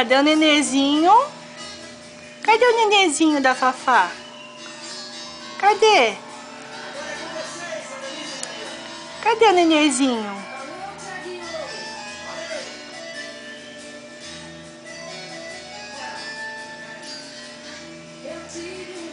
Cadê o nenenzinho? Cadê o nenenzinho da Fafá? Cadê? Cadê o nenenzinho? Eu tive